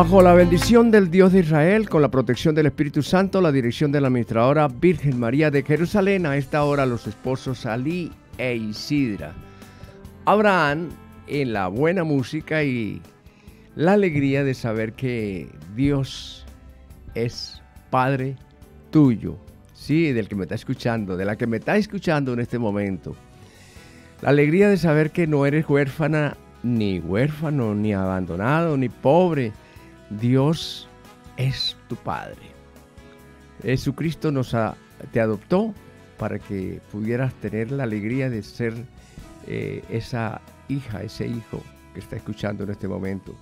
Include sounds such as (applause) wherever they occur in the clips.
Bajo la bendición del Dios de Israel, con la protección del Espíritu Santo, la dirección de la administradora Virgen María de Jerusalén, a esta hora los esposos Ali e Isidra. Abraham en la buena música y la alegría de saber que Dios es Padre tuyo, sí, del que me está escuchando, de la que me está escuchando en este momento. La alegría de saber que no eres huérfana, ni huérfano, ni abandonado, ni pobre, Dios es tu Padre. Jesucristo nos te adoptó para que pudieras tener la alegría de ser eh, esa hija, ese hijo que está escuchando en este momento.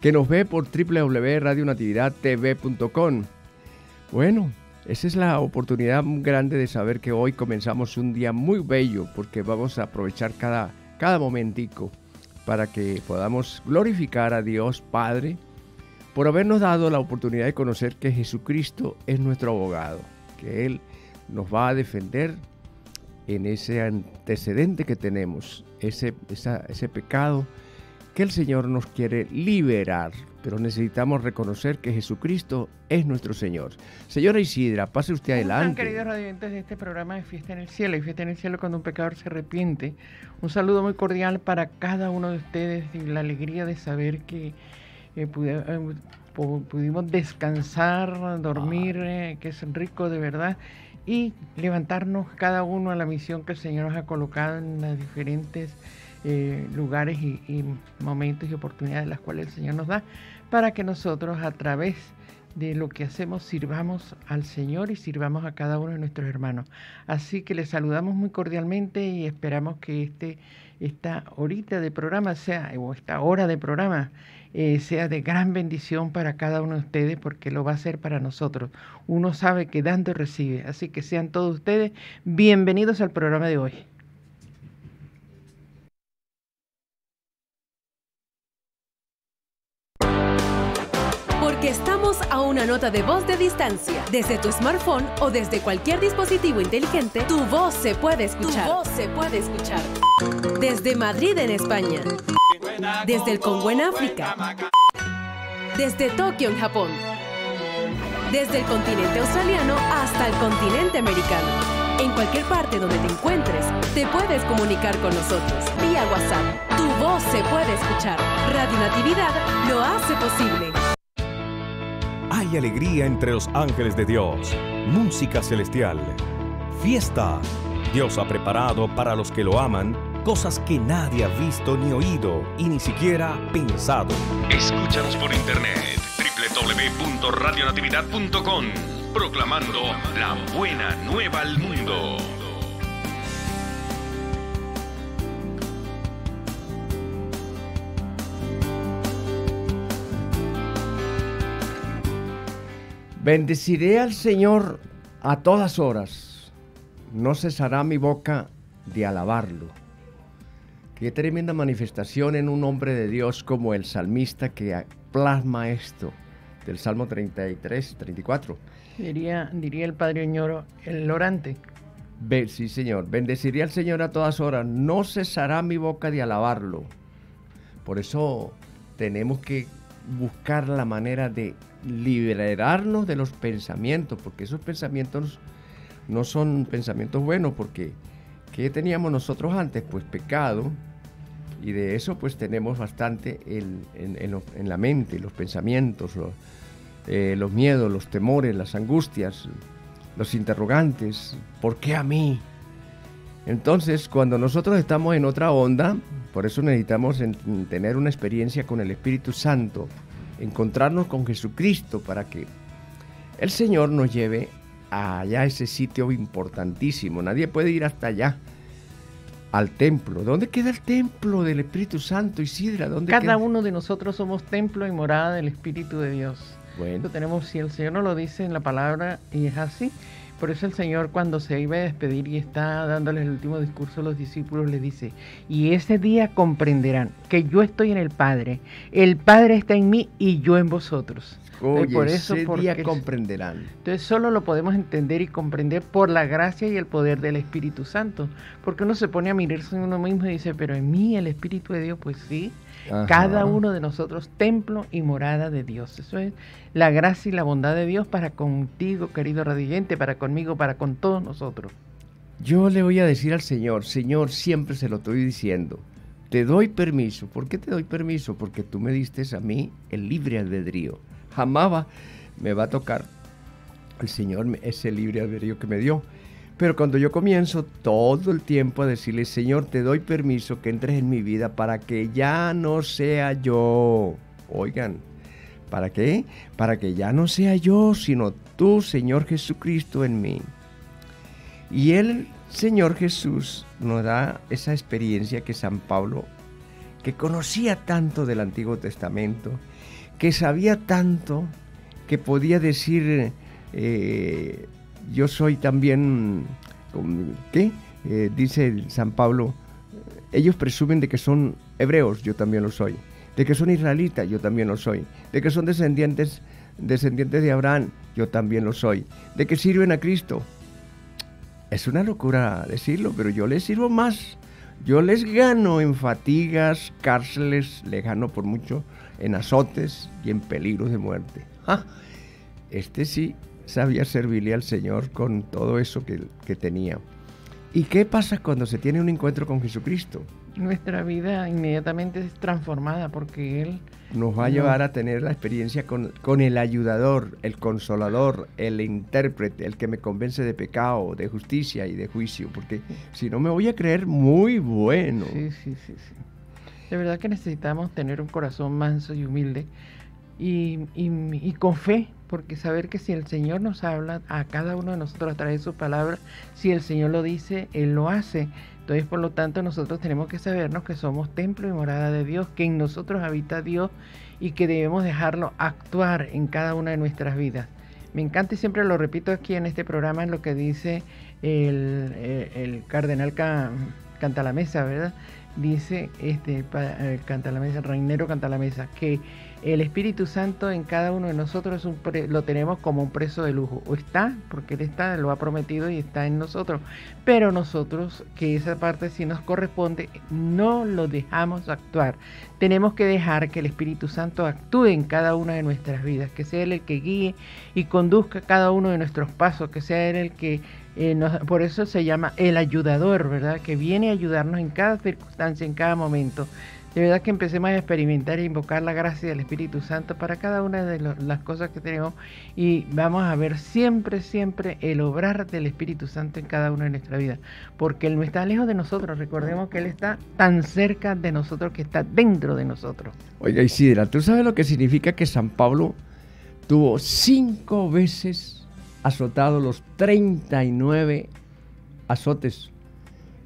Que nos ve por www.radionatividadtv.com. Bueno, esa es la oportunidad grande de saber que hoy comenzamos un día muy bello porque vamos a aprovechar cada, cada momentico para que podamos glorificar a Dios Padre por habernos dado la oportunidad de conocer que Jesucristo es nuestro abogado, que Él nos va a defender en ese antecedente que tenemos, ese, ese pecado que el Señor nos quiere liberar, pero necesitamos reconocer que Jesucristo es nuestro Señor. Señora Isidra, pase usted adelante. queridos radiantes de este programa de Fiesta en el Cielo y Fiesta en el Cielo cuando un pecador se arrepiente, un saludo muy cordial para cada uno de ustedes y la alegría de saber que eh, eh, pudimos descansar, dormir, eh, que es rico de verdad, y levantarnos cada uno a la misión que el Señor nos ha colocado en los diferentes lugares y, y, momentos y oportunidades las cuales el Señor nos da, para que nosotros a través de lo que hacemos sirvamos al Señor y sirvamos a cada uno de nuestros hermanos. Así que les saludamos muy cordialmente y esperamos que este, esta horita de programa sea, o esta hora de programa, eh, sea de gran bendición para cada uno de ustedes, porque lo va a ser para nosotros. Uno sabe que dando recibe. Así que sean todos ustedes bienvenidos al programa de hoy. Porque estamos a una nota de voz de distancia. Desde tu smartphone o desde cualquier dispositivo inteligente, tu voz se puede escuchar. Tu voz se puede escuchar. Desde Madrid, en España desde el Congo en África, desde Tokio en Japón, desde el continente australiano hasta el continente americano. En cualquier parte donde te encuentres, te puedes comunicar con nosotros vía WhatsApp. Tu voz se puede escuchar. Radio Natividad lo hace posible. Hay alegría entre los ángeles de Dios, música celestial, fiesta. Dios ha preparado para los que lo aman cosas que nadie ha visto ni oído y ni siquiera pensado. Escúchanos por internet www.radionatividad.com proclamando la buena nueva al mundo. Bendeciré al Señor a todas horas. No cesará mi boca de alabarlo. Qué tremenda manifestación en un hombre de Dios como el salmista que plasma esto del Salmo 33, 34. Diría, diría el Padre Oñoro, el orante. sí, Señor. Bendeciría al Señor a todas horas. No cesará mi boca de alabarlo. Por eso tenemos que buscar la manera de liberarnos de los pensamientos, porque esos pensamientos no son pensamientos buenos, porque ¿qué teníamos nosotros antes? Pues pecado, y de eso pues tenemos bastante en, la mente, los pensamientos, eh, los, miedos, los temores, las angustias, los interrogantes, ¿por qué a mí? Entonces, cuando nosotros estamos en otra onda, por eso necesitamos tener una experiencia con el Espíritu Santo, encontrarnos con Jesucristo para que el Señor nos lleve allá a ese sitio importantísimo. Nadie puede ir hasta allá al templo. ¿Dónde queda el templo del Espíritu Santo, Isidra? ¿Dónde Cada uno de nosotros somos templo y morada del Espíritu de Dios. Bueno. tenemos, si el Señor nos lo dice en la palabra y es así, por eso el Señor cuando se iba a despedir y está dándoles el último discurso a los discípulos les dice, y ese día comprenderán que yo estoy en el Padre, el Padre está en mí y yo en vosotros. Oye, por eso, ese día comprenderán. Entonces solo lo podemos entender y comprender por la gracia y el poder del Espíritu Santo. Porque uno se pone a mirarse en uno mismo y dice, pero en mí el Espíritu de Dios, pues sí, Cada uno de nosotros templo y morada de Dios. Eso es la gracia y la bondad de Dios para contigo, querido radiante, para conmigo, para con todos nosotros. Yo le voy a decir al Señor, Señor, siempre se lo estoy diciendo, te doy permiso. ¿Por qué te doy permiso? Porque tú me diste a mí el libre albedrío. Jamás me va a tocar el Señor ese libre albedrío que me dio. Pero cuando yo comienzo todo el tiempo a decirle, Señor, te doy permiso que entres en mi vida para que ya no sea yo. Oigan, ¿para qué? Para que ya no sea yo, sino tú, Señor Jesucristo, en mí. Y el Señor Jesús nos da esa experiencia que San Pablo, que conocía tanto del Antiguo Testamento, que sabía tanto, que podía decir, eh, yo soy también, ¿qué? Eh, dice San Pablo, ellos presumen de que son hebreos, yo también lo soy, de que son israelitas, yo también lo soy, de que son descendientes, descendientes de Abraham, yo también lo soy, de que sirven a Cristo, es una locura decirlo, pero yo les sirvo más. Yo les gano en fatigas, cárceles, les gano por mucho en azotes y en peligros de muerte. Ah, este sí sabía servirle al Señor con todo eso que, que tenía. ¿Y qué pasa cuando se tiene un encuentro con Jesucristo? Nuestra vida inmediatamente es transformada porque Él nos va a llevar a tener la experiencia con, el ayudador, el consolador, el intérprete, el que me convence de pecado, de justicia y de juicio, porque si no me voy a creer muy bueno. Sí, sí, sí, sí. De verdad que necesitamos tener un corazón manso y humilde y, con fe, porque saber que si el Señor nos habla a cada uno de nosotros a través de su palabra, si el Señor lo dice, Él lo hace. Entonces, por lo tanto, nosotros tenemos que sabernos que somos templo y morada de Dios, que en nosotros habita Dios y que debemos dejarlo actuar en cada una de nuestras vidas. Me encanta y siempre lo repito aquí en este programa en lo que dice el, eh, el, cardenal Canta la Mesa, ¿verdad? Dice este, el Canta la Mesa, Reinero Canta la Mesa, que el Espíritu Santo en cada uno de nosotros lo tenemos como un preso de lujo. O está, porque Él está, lo ha prometido y está en nosotros. Pero nosotros, que esa parte sí nos corresponde, no lo dejamos actuar. Tenemos que dejar que el Espíritu Santo actúe en cada una de nuestras vidas, que sea Él el que guíe y conduzca cada uno de nuestros pasos, que sea Él el que eh, por eso se llama el ayudador, ¿verdad? Que viene a ayudarnos en cada circunstancia, en cada momento de verdad que empecemos a experimentar e invocar la gracia del Espíritu Santo para cada una de las cosas que tenemos y vamos a ver siempre, siempre el obrar del Espíritu Santo en cada una de nuestra vida, porque Él no está lejos de nosotros, recordemos que Él está tan cerca de nosotros que está dentro de nosotros. Oiga Isidra, ¿tú sabes lo que significa que San Pablo tuvo cinco veces azotado los 39 azotes,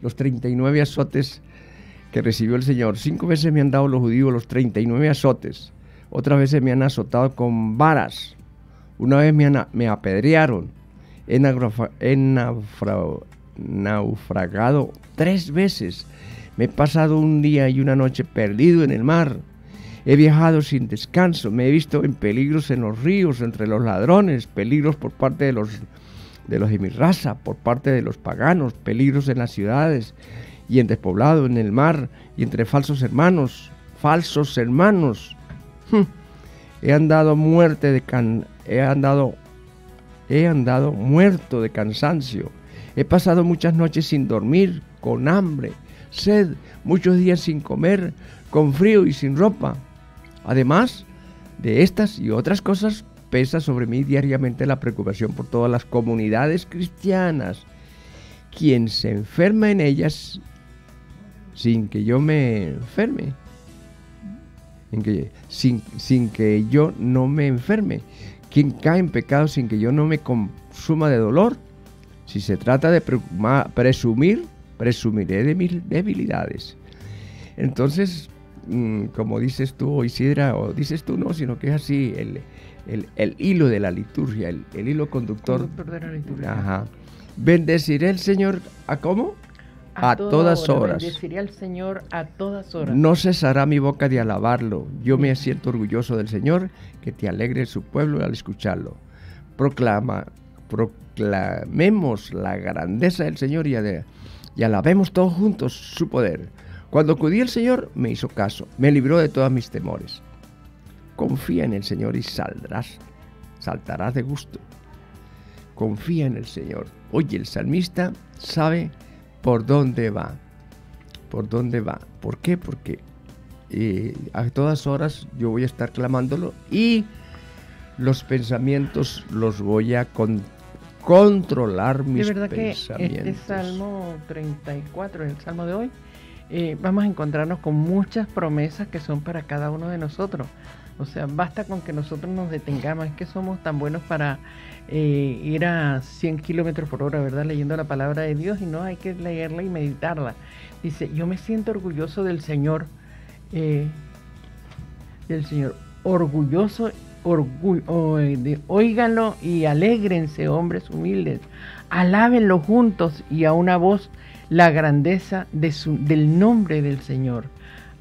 los 39 azotes que recibió el Señor. Cinco veces me han dado los judíos los 39 azotes. Otras veces me han azotado con varas. Una vez me, me apedrearon. He, naufragado tres veces. Me he pasado un día y una noche perdido en el mar. He viajado sin descanso. Me he visto en peligros en los ríos, entre los ladrones, peligros por parte de los de los mi raza, por parte de los paganos, peligros en las ciudades, y en despoblado, en el mar, y entre falsos hermanos, falsos hermanos. Hm. He andado muerte de can he andado he andado muerto de cansancio. He pasado muchas noches sin dormir, con hambre, sed, muchos días sin comer, con frío y sin ropa. Además de estas y otras cosas, pesa sobre mí diariamente la preocupación por todas las comunidades cristianas. Quien se enferma en ellas sin que yo me enferme. sin, sin que yo no me enferme. Quien cae en pecado sin que yo no me consuma de dolor. Si se trata de presumir, presumiré de mis debilidades. Entonces, como dices tú, Isidra, o dices tú no, sino que es así el, el, hilo de la liturgia, el, hilo conductor. de la liturgia. Ajá. Bendeciré el Señor a cómo? a, todas horas. Bendeciré al Señor a todas horas. No cesará mi boca de alabarlo. Yo me siento orgulloso del Señor, que te alegre su pueblo al escucharlo. Proclama, proclamemos la grandeza del Señor y, y alabemos todos juntos su poder. Cuando acudí al Señor, me hizo caso, me libró de todos mis temores. Confía en el Señor y saldrás, saltarás de gusto. Confía en el Señor. Oye, el salmista sabe por dónde va. ¿Por dónde va? ¿Por qué? Porque eh, a todas horas yo voy a estar clamándolo y los pensamientos los voy a controlar mis de verdad pensamientos. que este Salmo 34, el Salmo de hoy, eh, vamos a encontrarnos con muchas promesas que son para cada uno de nosotros. O sea, basta con que nosotros nos detengamos, es que somos tan buenos para eh, ir a 100 kilómetros por hora, ¿verdad? Leyendo la palabra de Dios y no hay que leerla y meditarla. Dice, yo me siento orgulloso del Señor, eh, del Señor, orgulloso, orgullo, de, óiganlo y alégrense, hombres humildes, alábenlo juntos y a una voz la grandeza de del nombre del Señor.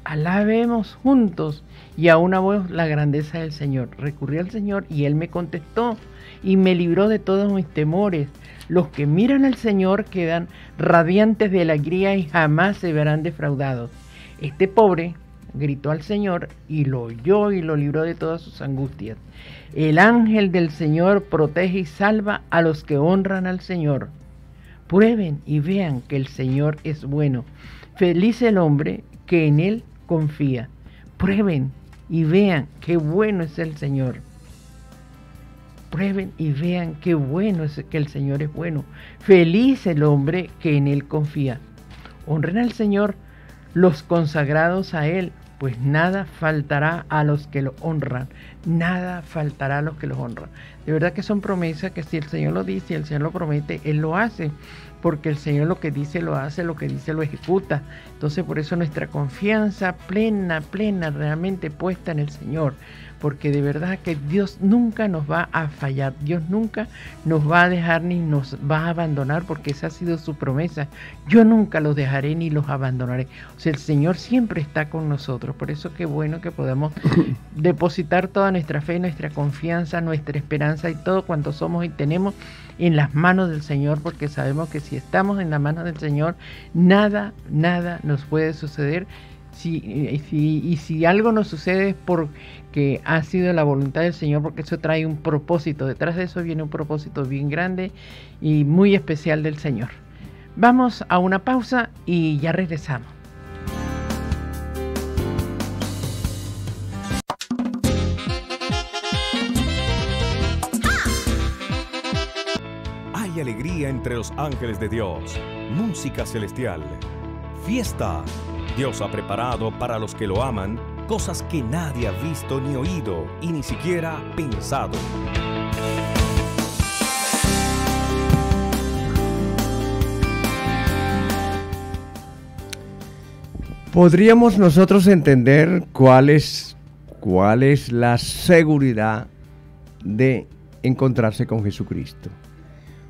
Alabemos juntos y a una voz la grandeza del Señor. Recurrí al Señor y Él me contestó y me libró de todos mis temores. Los que miran al Señor quedan radiantes de alegría y jamás se verán defraudados. Este pobre gritó al Señor y lo oyó y lo libró de todas sus angustias. El ángel del Señor protege y salva a los que honran al Señor. Prueben y vean que el Señor es bueno. Feliz el hombre que en Él confía. Prueben y vean qué bueno es el Señor. Prueben y vean qué bueno es que el Señor es bueno. Feliz el hombre que en Él confía. Honren al Señor los consagrados a Él, pues nada faltará a los que lo honran. Nada faltará a los que lo honran. De verdad que son promesas que si el Señor lo dice, el Señor lo promete, Él lo hace. Porque el Señor lo que dice lo hace, lo que dice lo ejecuta. Entonces por eso nuestra confianza plena, plena, realmente puesta en el Señor porque de verdad que Dios nunca nos va a fallar, Dios nunca nos va a dejar ni nos va a abandonar, porque esa ha sido su promesa. Yo nunca los dejaré ni los abandonaré. O sea, el Señor siempre está con nosotros, por eso qué bueno que podamos (laughs) depositar toda nuestra fe, nuestra confianza, nuestra esperanza y todo cuanto somos y tenemos en las manos del Señor, porque sabemos que si estamos en las manos del Señor, nada, nada nos puede suceder si, y si algo nos sucede es porque ha sido la voluntad del Señor, porque eso trae un propósito. Detrás de eso viene un propósito bien grande y muy especial del Señor. Vamos a una pausa y ya regresamos. Hay alegría entre los ángeles de Dios, música celestial, fiesta Dios ha preparado para los que lo aman cosas que nadie ha visto ni oído y ni siquiera pensado. Podríamos nosotros entender cuál es, la seguridad de encontrarse con Jesucristo.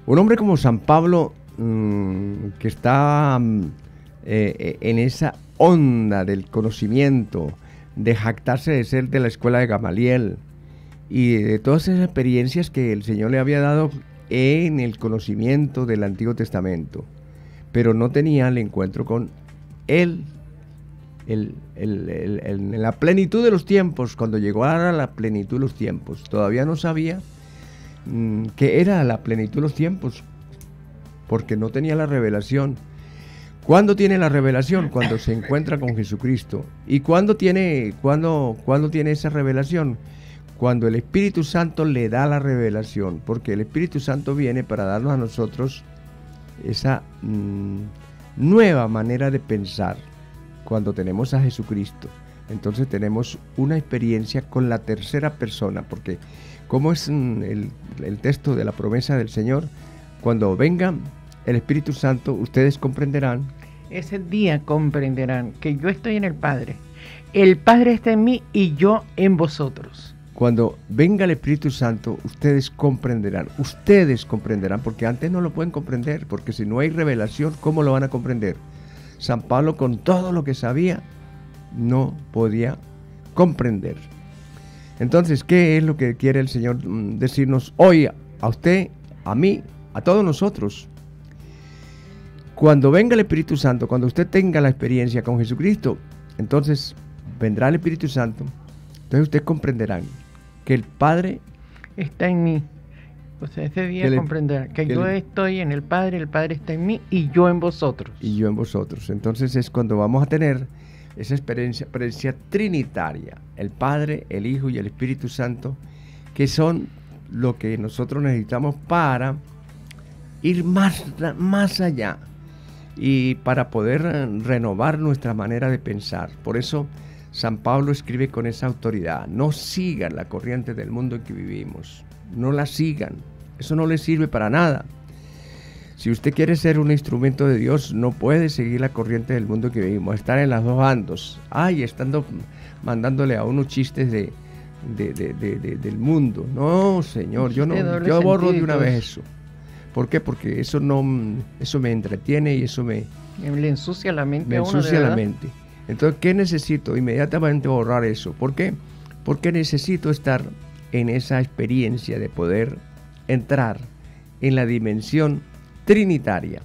Un hombre como San Pablo, mm, que está mm, eh, eh, en esa onda del conocimiento, de jactarse de ser de la escuela de Gamaliel y de todas esas experiencias que el Señor le había dado en el conocimiento del Antiguo Testamento, pero no tenía el encuentro con Él. en la plenitud de los tiempos, cuando llegó a la plenitud de los tiempos, todavía no sabía mm, que era la plenitud de los tiempos, porque no tenía la revelación ¿Cuándo tiene la revelación? Cuando se encuentra con Jesucristo. ¿Y cuándo tiene, cuándo, tiene esa revelación? Cuando el Espíritu Santo le da la revelación, porque el Espíritu Santo viene para darnos a nosotros esa mm, nueva manera de pensar cuando tenemos a Jesucristo. Entonces tenemos una experiencia con la tercera persona, porque como es mm, el, el texto de la promesa del Señor, cuando vengan el Espíritu Santo, ustedes comprenderán. Ese día comprenderán que yo estoy en el Padre. El Padre está en mí y yo en vosotros. Cuando venga el Espíritu Santo, ustedes comprenderán. Ustedes comprenderán, porque antes no lo pueden comprender, porque si no hay revelación, ¿cómo lo van a comprender? San Pablo, con todo lo que sabía, no podía comprender. Entonces, ¿qué es lo que quiere el Señor mm, decirnos hoy a usted, a mí, a todos nosotros? Cuando venga el Espíritu Santo, cuando usted tenga la experiencia con Jesucristo, entonces vendrá el Espíritu Santo. Entonces ustedes comprenderán que el Padre está en mí. O sea, ese día Que comprenderán que, que yo le- estoy en el Padre, el Padre está en mí y yo en vosotros. y yo en vosotros. Entonces es cuando vamos a tener esa experiencia, experiencia trinitaria, el Padre, el Hijo y el Espíritu Santo, que son lo que nosotros necesitamos para ir más, más allá y para poder eh, renovar nuestra manera de pensar. Por eso San Pablo escribe con esa autoridad, no sigan la corriente del mundo en que vivimos, no la sigan, eso no les sirve para nada. Si usted quiere ser un instrumento de Dios, no puede seguir la corriente del mundo que vivimos, estar en las dos bandos. Ay, estando mandándole a unos chistes de, de- de- de- de- del mundo. No, señor, yo no, yo borro de una vez eso. ¿Por qué? Porque eso no, eso me entretiene y eso me, Le ensucia la mente me a uno, de ensucia la mente. Entonces, ¿qué necesito? Inmediatamente borrar eso. ¿Por qué? Porque necesito estar en esa experiencia de poder entrar en la dimensión trinitaria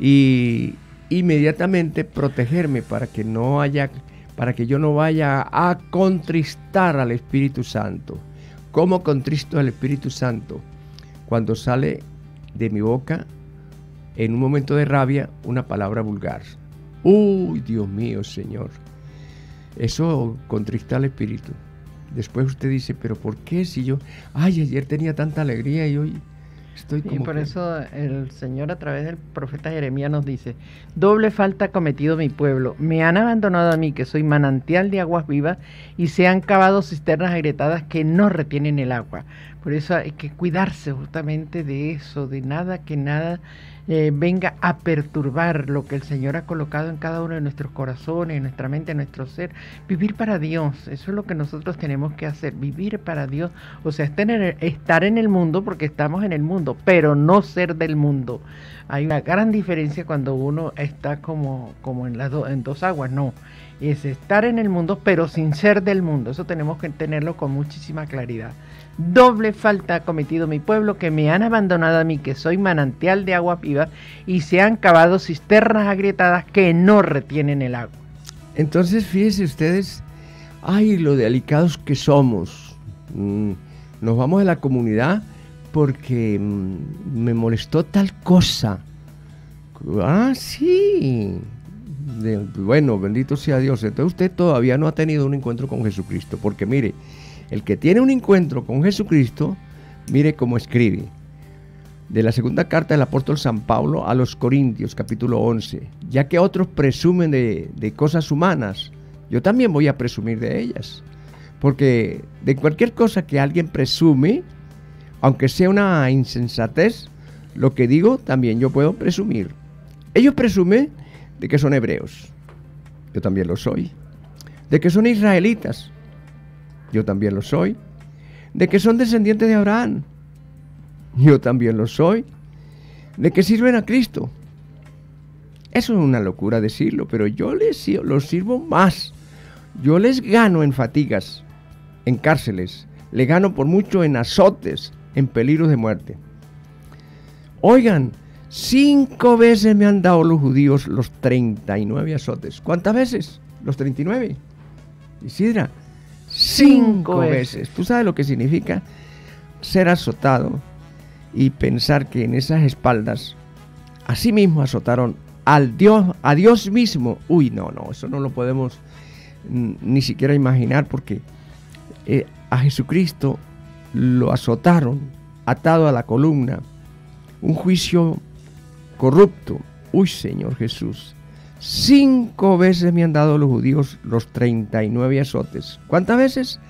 y inmediatamente protegerme para que no haya para que yo no vaya a contristar al Espíritu Santo. ¿Cómo contristo al Espíritu Santo? Cuando sale de mi boca en un momento de rabia una palabra vulgar. Uy, Dios mío, Señor. Eso contrista al espíritu. Después usted dice, pero ¿por qué si yo, ay, ayer tenía tanta alegría y hoy estoy como por que-". eso el Señor a través del profeta Jeremías nos dice, doble falta ha cometido mi pueblo, me han abandonado a mí que soy manantial de aguas vivas y se han cavado cisternas agrietadas que no retienen el agua. Por eso hay que cuidarse justamente de eso, de nada que nada eh, venga a perturbar lo que el Señor ha colocado en cada uno de nuestros corazones, en nuestra mente, en nuestro ser. Vivir para Dios, eso es lo que nosotros tenemos que hacer, vivir para Dios. O sea, estar en el, mundo porque estamos en el mundo, pero no ser del mundo. Hay una gran diferencia cuando uno está como, como en, las do- en dos aguas, no. Es estar en el mundo, pero sin ser del mundo. Eso tenemos que tenerlo con muchísima claridad. Doble falta ha cometido mi pueblo, que me han abandonado a mí, que soy manantial de agua viva, y se han cavado cisternas agrietadas que no retienen el agua. Entonces, fíjense ustedes, ay, lo delicados que somos. Mm, nos vamos de la comunidad porque mm, me molestó tal cosa. Ah, sí. Bueno, bendito sea Dios. Entonces usted todavía no ha tenido un encuentro con Jesucristo. Porque mire, el que tiene un encuentro con Jesucristo, mire cómo escribe. De la segunda carta del apóstol San Pablo a los Corintios, capítulo 11. Ya que otros presumen de, cosas humanas, yo también voy a presumir de ellas. Porque de cualquier cosa que alguien presume, aunque sea una insensatez, lo que digo también yo puedo presumir. Ellos presumen de que son hebreos. Yo también lo soy. De que son israelitas. Yo también lo soy. De que son descendientes de Abraham. Yo también lo soy. De que sirven a Cristo. Eso es una locura decirlo, pero yo les los sirvo más. Yo les gano en fatigas, en cárceles. Le gano por mucho en azotes, en peligros de muerte. Oigan, cinco veces me han dado los judíos los 39 azotes. ¿Cuántas veces? Los 39. Isidra, cinco veces. ¿Tú sabes lo que significa ser azotado y pensar que en esas espaldas, así mismo azotaron al Dios, a Dios mismo? Uy, no, no, eso no lo podemos ni siquiera imaginar porque eh, a Jesucristo lo azotaron atado a la columna, un juicio corrupto. Uy, Señor Jesús. Cinco veces me han dado los judíos los 39 azotes. ¿Cuántas veces?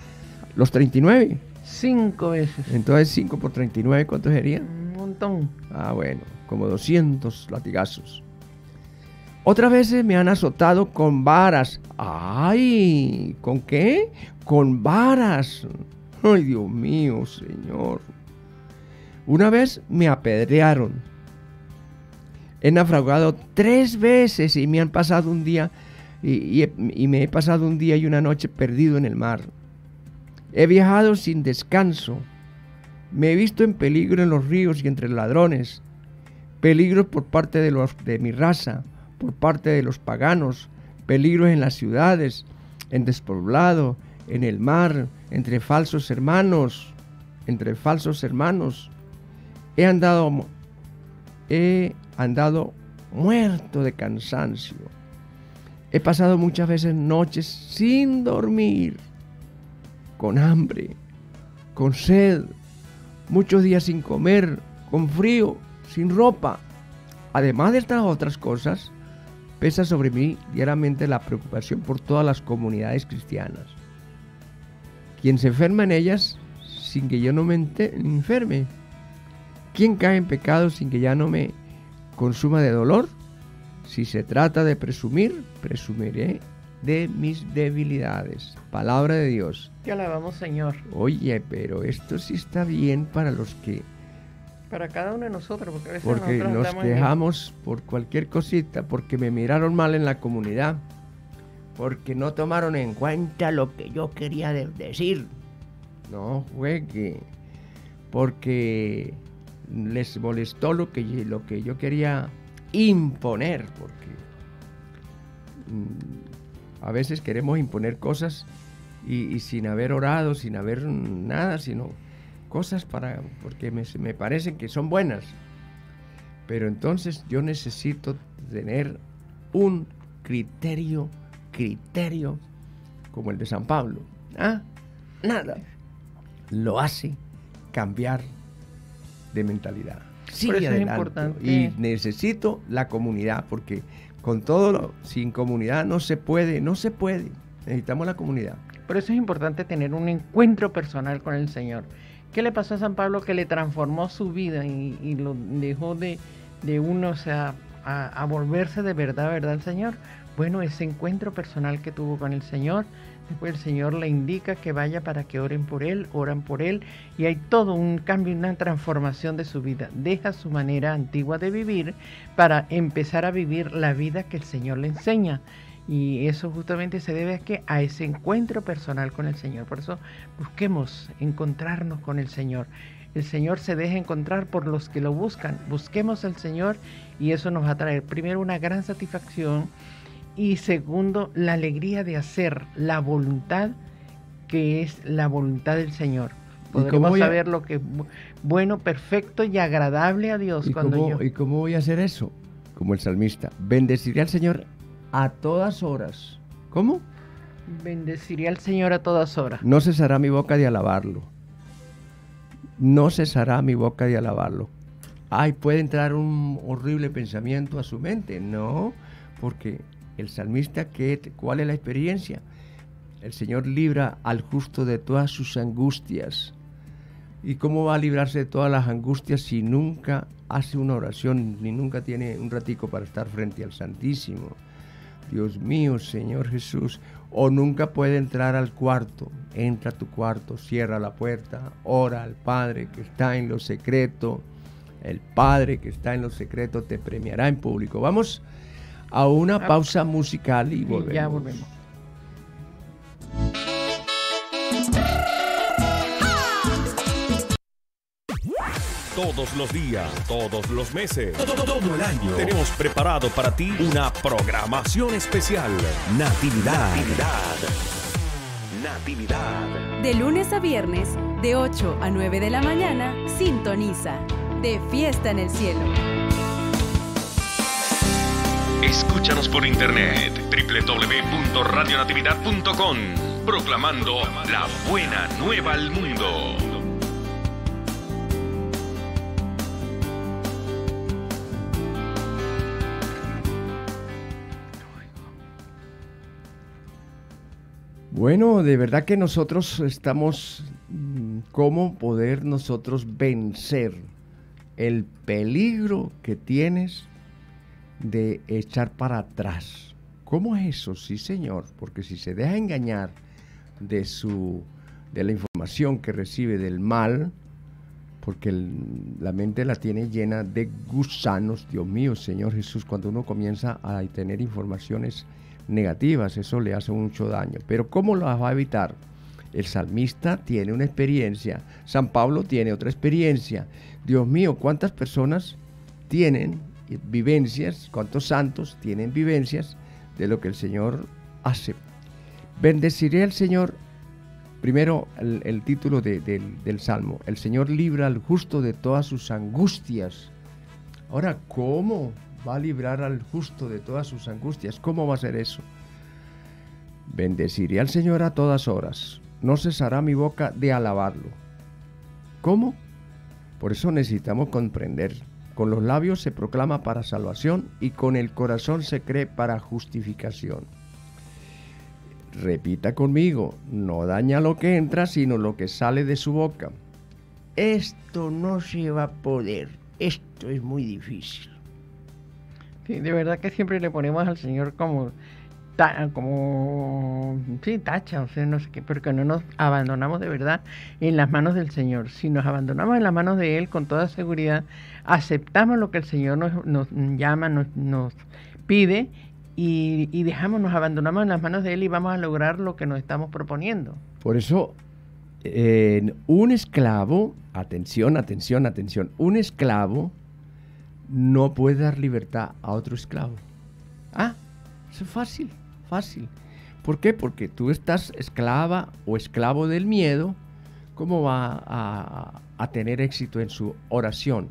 Los 39. Cinco veces. Entonces 5 por 39, ¿cuánto sería? Un montón. Ah, bueno, como 200 latigazos. Otras veces me han azotado con varas. ¡Ay! ¿Con qué? Con varas. ¡Ay, Dios mío, Señor! Una vez me apedrearon. He naufragado tres veces y me han pasado un día y, me he pasado un día y una noche perdido en el mar. He viajado sin descanso. Me he visto en peligro en los ríos y entre ladrones. peligros por parte de, los, de mi raza, por parte de los paganos, peligros en las ciudades, en despoblado, en el mar, entre falsos hermanos, entre falsos hermanos. He andado, he andado muerto de cansancio. He pasado muchas veces noches sin dormir, con hambre, con sed, muchos días sin comer, con frío, sin ropa. Además de estas otras cosas, pesa sobre mí diariamente la preocupación por todas las comunidades cristianas. Quien se enferma en ellas sin que yo no me enferme. ¿Quién cae en pecado sin que ya no me consuma de dolor? Si se trata de presumir, presumiré de mis debilidades. Palabra de Dios. Te alabamos, Señor. Oye, pero esto sí está bien para los que... Para cada uno de nosotros, porque a veces porque nos quejamos por cualquier cosita, porque me miraron mal en la comunidad, porque no tomaron en cuenta lo que yo quería decir. No juegue, porque les molestó lo que, lo que yo quería imponer, porque mm, a veces queremos imponer cosas y, sin haber orado, sin haber nada, sino cosas para, porque me, me parecen que son buenas. Pero entonces yo necesito tener un criterio, criterio como el de San Pablo. ¿Ah? Nada. Lo hace cambiar de mentalidad. Sigue adelante. Y necesito la comunidad, porque con todo lo, sin comunidad no se puede, no se puede. Necesitamos la comunidad. Por eso es importante tener un encuentro personal con el Señor. ¿Qué le pasó a San Pablo que le transformó su vida y, lo dejó de, de uno, o sea, a, volverse de verdad, verdad Señor? Bueno, ese encuentro personal que tuvo con el Señor Después el Señor le indica que vaya para que oren por él, oran por él y hay todo un cambio, una transformación de su vida. Deja su manera antigua de vivir para empezar a vivir la vida que el Señor le enseña. Y eso justamente se debe a, que, a ese encuentro personal con el Señor. Por eso busquemos encontrarnos con el Señor. El Señor se deja encontrar por los que lo buscan. Busquemos al Señor y eso nos va a traer primero una gran satisfacción y segundo, la alegría de hacer la voluntad que es la voluntad del Señor. Podremos saber lo que es bueno, perfecto y agradable a Dios. ¿Y, cómo, ¿Y cómo voy a hacer eso? Como el salmista. Bendeciré al Señor a todas horas. ¿Cómo? Bendeciré al Señor a todas horas. No cesará mi boca de alabarlo. No cesará mi boca de alabarlo. Ay, puede entrar un horrible pensamiento a su mente. No, porque el salmista, ¿qué, ¿cuál es la experiencia? El Señor libra al justo de todas sus angustias. ¿Y cómo va a librarse de todas las angustias si nunca hace una oración, ni nunca tiene un ratico para estar frente al Santísimo? Dios mío, Señor Jesús, o nunca puede entrar al cuarto. Entra a tu cuarto, cierra la puerta, ora al Padre que está en lo secreto. El Padre que está en lo secreto te premiará en público. Vamos a una ah. pausa musical y volvemos. Ya volvemos. Todos los días, todos los meses, todo, todo el año. Tenemos preparado para ti una programación especial. Natividad. Natividad. Natividad. De lunes a viernes, de 8 a 9 de la mañana, sintoniza. De fiesta en el cielo. Escúchanos por internet www.radionatividad.com, proclamando la buena nueva al mundo. Bueno, de verdad que nosotros estamos, mm, ¿cómo poder nosotros vencer el peligro que tienes de echar para atrás. ¿Cómo es eso? Sí, Señor, porque si se deja engañar de su de la información que recibe del mal, porque la mente la tiene llena de gusanos, Dios mío, Señor Jesús, cuando uno comienza a tener informaciones negativas, eso le hace mucho daño. Pero ¿cómo lo va a evitar? El salmista tiene una experiencia, San Pablo tiene otra experiencia. Dios mío, ¿cuántas personas tienen vivencias, cuántos santos tienen vivencias de lo que el Señor hace. Bendeciré al Señor, primero el, título del Salmo, el Señor libra al justo de todas sus angustias. Ahora, ¿cómo va a librar al justo de todas sus angustias? ¿Cómo va a ser eso? Bendeciré al Señor a todas horas, no cesará mi boca de alabarlo. ¿Cómo? Por eso necesitamos comprender. Con los labios se proclama para salvación y con el corazón se cree para justificación. Repita conmigo, no daña lo que entra, sino lo que sale de su boca. Esto no se va a poder, esto es muy difícil. Sí, de verdad que siempre le ponemos al Señor como como, sí, tacha, o sea, no sé qué, pero que no nos abandonamos de verdad en las manos del Señor. Si nos abandonamos en las manos de Él con toda seguridad, aceptamos lo que el Señor nos, nos llama, nos, nos pide y, y, dejamos, nos abandonamos en las manos de Él y vamos a lograr lo que nos estamos proponiendo. Por eso, un esclavo, atención, atención, atención, un esclavo no puede dar libertad a otro esclavo. Ah, eso es fácil fácil. ¿Por qué? Porque tú estás esclava o esclavo del miedo. ¿Cómo va a, tener éxito en su oración?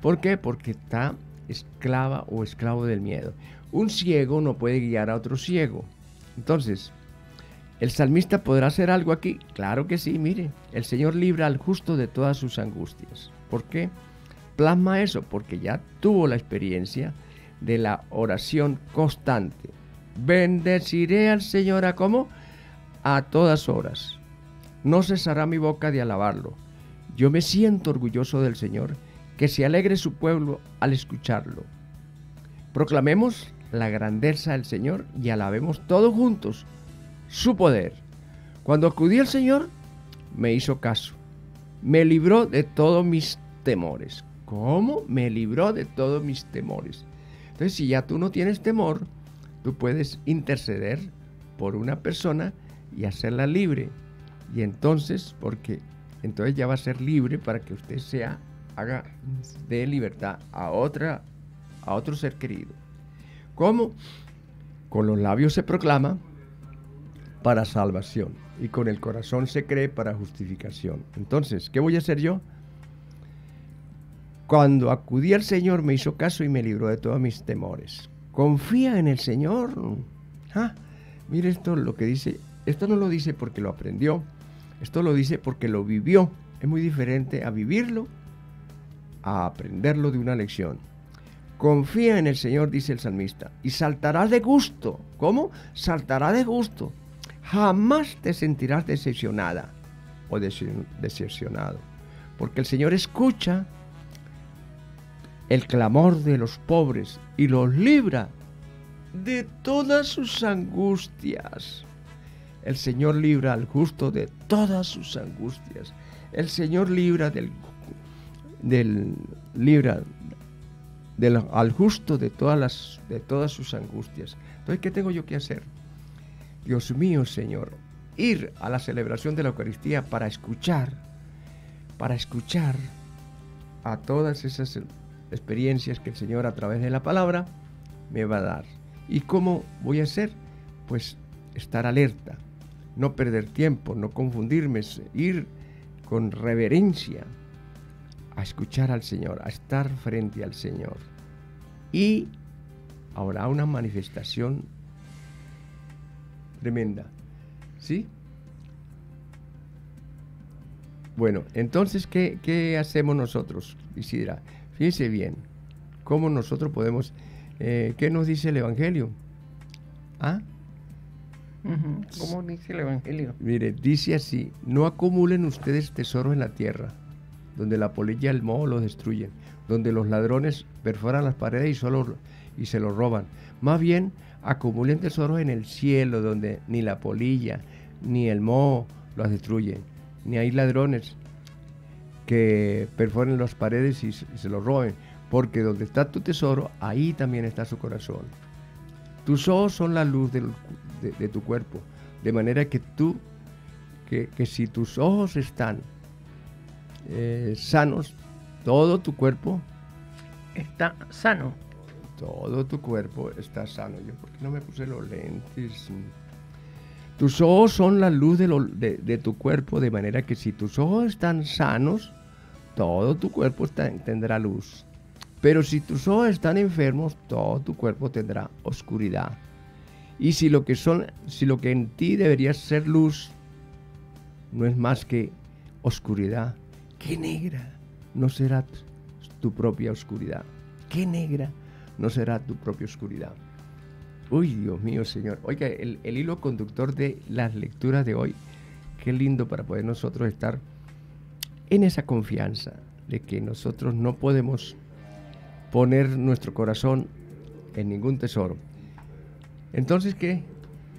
¿Por qué? Porque está esclava o esclavo del miedo. Un ciego no puede guiar a otro ciego. Entonces, ¿el salmista podrá hacer algo aquí? Claro que sí, mire. El Señor libra al justo de todas sus angustias. ¿Por qué? Plasma eso, porque ya tuvo la experiencia de la oración constante. Bendeciré al Señor a cómo? A todas horas. No cesará mi boca de alabarlo. Yo me siento orgulloso del Señor, que se alegre su pueblo al escucharlo. Proclamemos la grandeza del Señor y alabemos todos juntos su poder. Cuando acudí al Señor, me hizo caso. Me libró de todos mis temores. ¿Cómo? Me libró de todos mis temores. Entonces, si ya tú no tienes temor, tú puedes interceder por una persona y hacerla libre. Y entonces, porque entonces ya va a ser libre para que usted sea, haga de libertad a otra, a otro ser querido. ¿Cómo? Con los labios se proclama para salvación y con el corazón se cree para justificación. Entonces, ¿qué voy a hacer yo? Cuando acudí al Señor me hizo caso y me libró de todos mis temores confía en el Señor. Ah, mire esto lo que dice, esto no lo dice porque lo aprendió, esto lo dice porque lo vivió. Es muy diferente a vivirlo, a aprenderlo de una lección. Confía en el Señor, dice el salmista, y saltarás de gusto. ¿Cómo? Saltará de gusto. Jamás te sentirás decepcionada o decepcionado, porque el Señor escucha el clamor de los pobres y los libra de todas sus angustias. El Señor libra al justo de todas sus angustias. El Señor libra del, del libra del, al justo de todas, las, de todas sus angustias. Entonces, ¿qué tengo yo que hacer? Dios mío, Señor, ir a la celebración de la Eucaristía para escuchar, para escuchar a todas esas experiencias que el Señor a través de la palabra me va a dar. ¿Y cómo voy a hacer? Pues estar alerta, no perder tiempo, no confundirme, ir con reverencia a escuchar al Señor, a estar frente al Señor. Y habrá una manifestación tremenda. ¿Sí? Bueno, entonces, ¿qué, qué hacemos nosotros, Isidra? Fíjese bien, cómo nosotros podemos... Eh, ¿Qué nos dice el Evangelio? ¿Ah? ¿Cómo dice el Evangelio? Mire, dice así, no acumulen ustedes tesoros en la tierra, donde la polilla y el moho los destruyen, donde los ladrones perforan las paredes y, solo, y se los roban. Más bien, acumulen tesoros en el cielo, donde ni la polilla ni el moho los destruyen, ni hay ladrones que perforen las paredes y, se lo roben, porque donde está tu tesoro, ahí también está su corazón. Tus ojos son la luz de, tu cuerpo, de manera que tú, que, si tus ojos están eh, sanos, todo tu cuerpo está sano. Todo tu cuerpo está sano. Yo, ¿por qué no me puse los lentes? Tus ojos son la luz de, tu cuerpo, de manera que si tus ojos están sanos, todo tu cuerpo tendrá luz. Pero si tus ojos están enfermos, todo tu cuerpo tendrá oscuridad. Y si lo que son, si lo que en ti debería ser luz, no es más que oscuridad, qué negra no será tu propia oscuridad. Qué negra no será tu propia oscuridad. Uy, Dios mío, Señor. Oiga, el, hilo conductor de las lecturas de hoy, qué lindo para poder nosotros estar en esa confianza de que nosotros no podemos poner nuestro corazón en ningún tesoro. Entonces, ¿qué?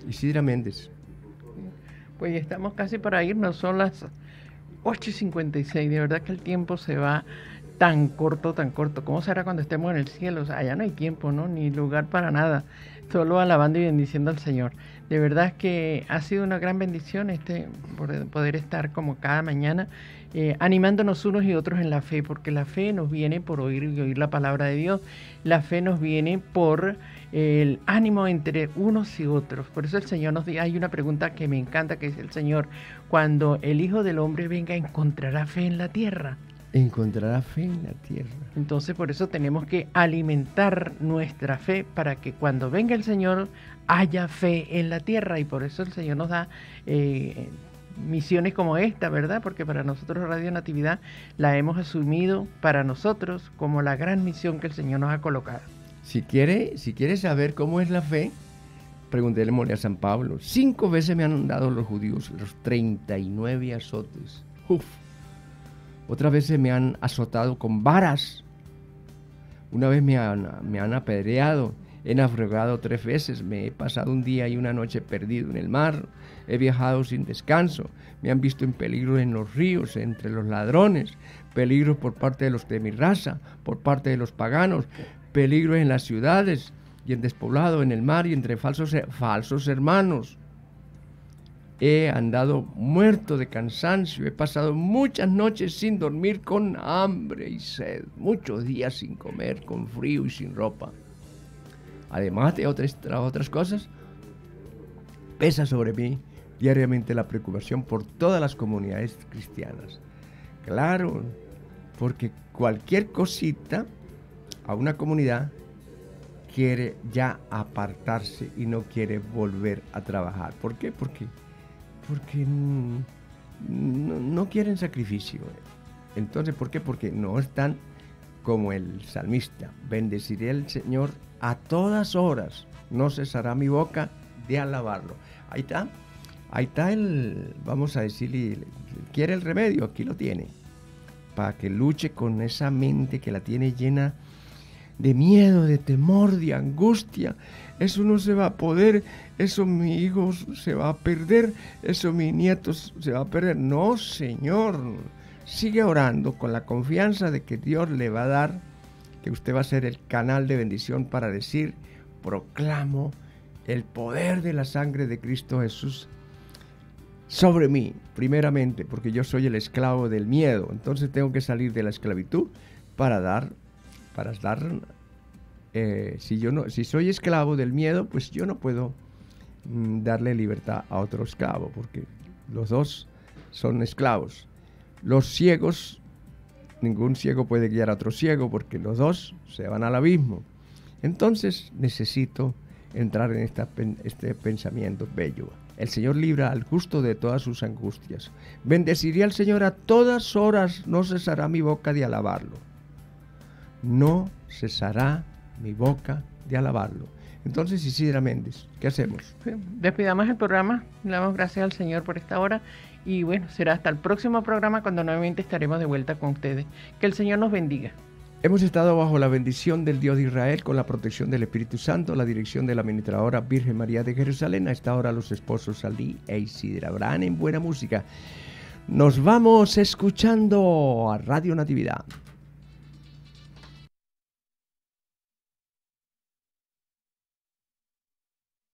Isidra Méndez. Pues estamos casi para irnos, son las 8 y 56. De verdad que el tiempo se va tan corto, tan corto. ¿Cómo será cuando estemos en el cielo? O sea, allá no hay tiempo, ¿no? Ni lugar para nada. Solo alabando y bendiciendo al Señor. De verdad que ha sido una gran bendición este poder estar como cada mañana eh, animándonos unos y otros en la fe, porque la fe nos viene por oír y oír la palabra de Dios. La fe nos viene por el ánimo entre unos y otros. Por eso el Señor nos dice, hay una pregunta que me encanta que dice el Señor, cuando el Hijo del Hombre venga, ¿encontrará fe en la tierra? Encontrará fe en la tierra. Entonces por eso tenemos que alimentar nuestra fe para que cuando venga el Señor haya fe en la tierra y por eso el Señor nos da eh, misiones como esta, ¿verdad? Porque para nosotros Radio Natividad la hemos asumido para nosotros como la gran misión que el Señor nos ha colocado. Si quiere, si quiere saber cómo es la fe, pregúntele a San Pablo. Cinco veces me han dado los judíos los 39 azotes. Uf. Otras veces me han azotado con varas. Una vez me han, me han apedreado. He naufragado tres veces. Me he pasado un día y una noche perdido en el mar. He viajado sin descanso. Me han visto en peligro en los ríos, entre los ladrones. Peligros por parte de los de mi raza, por parte de los paganos peligro en las ciudades y en despoblado, en el mar y entre falsos, falsos hermanos. He andado muerto de cansancio, he pasado muchas noches sin dormir con hambre y sed, muchos días sin comer, con frío y sin ropa. Además de otras, otras cosas, pesa sobre mí diariamente la preocupación por todas las comunidades cristianas. Claro, porque cualquier cosita a una comunidad quiere ya apartarse y no quiere volver a trabajar. ¿Por qué? Porque, porque no, quieren sacrificio. Entonces, ¿por qué? Porque no están como el salmista. Bendeciré al Señor a todas horas. No cesará mi boca de alabarlo. Ahí está. Ahí está el, vamos a decirle, quiere el remedio, aquí lo tiene. Para que luche con esa mente que la tiene llena de miedo, de temor, de angustia. Eso no se va a poder, eso mi hijo se va a perder, eso mi nieto se va a perder. No, Señor, sigue orando con la confianza de que Dios le va a dar, que usted va a ser el canal de bendición para decir, proclamo el poder de la sangre de Cristo Jesús sobre mí, primeramente, porque yo soy el esclavo del miedo. Entonces tengo que salir de la esclavitud para dar para dar, eh, si yo no, si soy esclavo del miedo, pues yo no puedo darle libertad a otro esclavo, porque los dos son esclavos. Los ciegos, ningún ciego puede guiar a otro ciego, porque los dos se van al abismo. Entonces necesito entrar en este pensamiento bello. El Señor libra al justo de todas sus angustias. Bendeciré al Señor a todas horas, no cesará mi boca de alabarlo no cesará mi boca de alabarlo. Entonces, Isidra Méndez, ¿qué hacemos? Despidamos el programa, le damos gracias al Señor por esta hora y bueno, será hasta el próximo programa cuando nuevamente estaremos de vuelta con ustedes. Que el Señor nos bendiga. Hemos estado bajo la bendición del Dios de Israel con la protección del Espíritu Santo, la dirección de la administradora Virgen María de Jerusalén. A esta hora los esposos Alí e Isidra Abraham en buena música. Nos vamos escuchando a Radio Natividad.